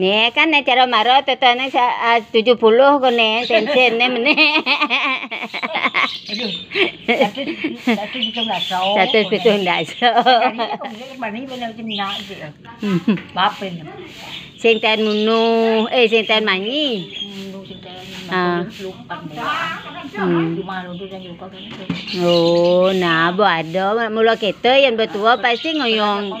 Nih kan nek cara maro sa- ah, 70 kene sen-sene meneh. Aduh. Satu pitu ndak so. Bapin. Sing ten munu, eh sing ten manyi. Ah. ni. Hmm. Cuma lu tu yang lupa kan. Oh, nah bo ada mula kita yang betua pasti ngoyong. Kau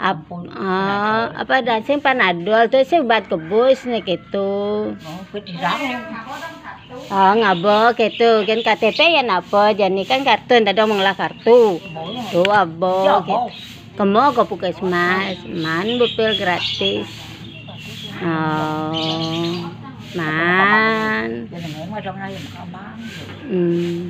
tu. Apa, ah, apa dah sen panadol tu saya buat kebus nih gitu. Oh. Ah, ngabo gitu. Kan KTP ya napa, jadi kan kartu ndak ada mengolah kartu. Boleh. Tu abo. Ya, gitu. mau. Kemo ke puskesmas, man bupil gratis. Oh, man. Abang. Hmm.